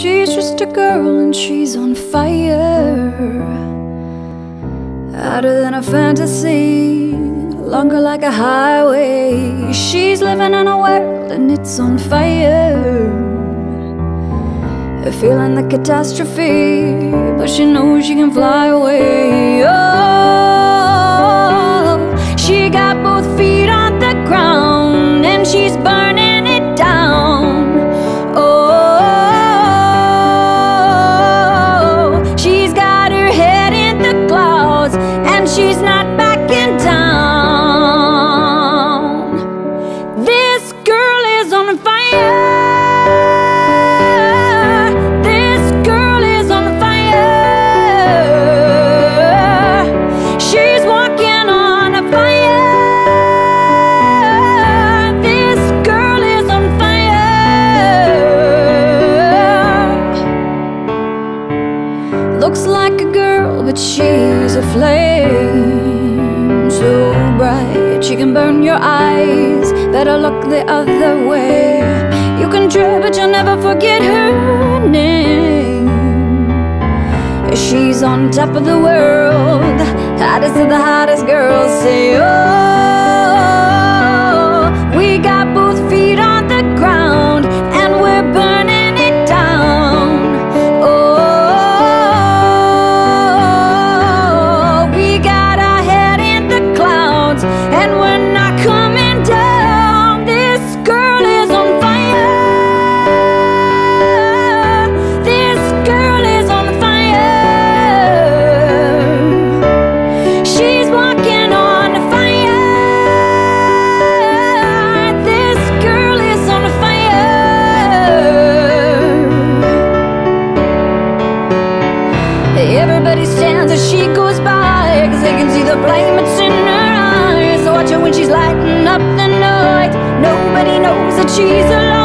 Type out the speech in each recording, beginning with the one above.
She's just a girl and she's on fire. Hotter than a fantasy, longer like a highway. She's living in a world and it's on fire. Feeling the catastrophe, but she knows she can fly away. Oh, like a girl, but she's a flame so bright she can burn your eyes. Better look the other way. You can try, but you'll never forget her name. She's on top of the world, hottest of the hottest girls. Say, oh, when she's lighting up the night. Nobody knows that she's a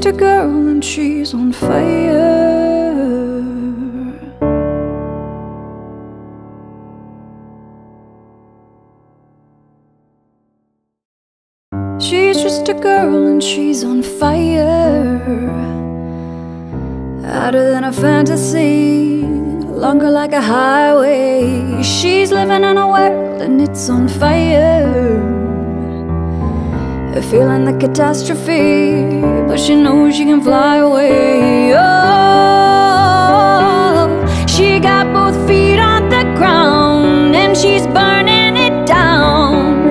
Just a girl and she's on fire. She's just a girl and she's on fire. Hotter than a fantasy, longer like a highway. She's living in a world and it's on fire. Feeling the catastrophe, but she can fly away. Oh, she got both feet on the ground and she's burning it down.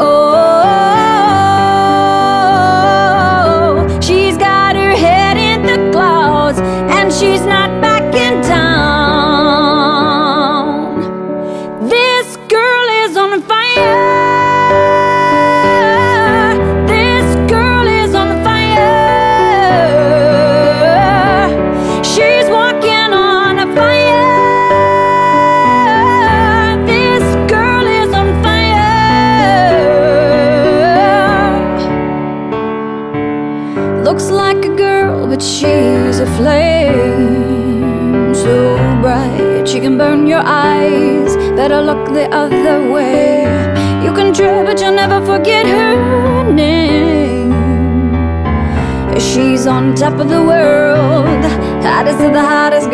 Oh, she's got her head in the clouds and she's not backing girl, but she's a flame so bright she can burn your eyes. Better look the other way. You can try, but you'll never forget her name. She's on top of the world, hottest of the hottest oh.